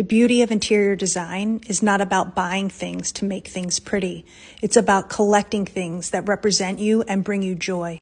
The beauty of interior design is not about buying things to make things pretty. It's about collecting things that represent you and bring you joy.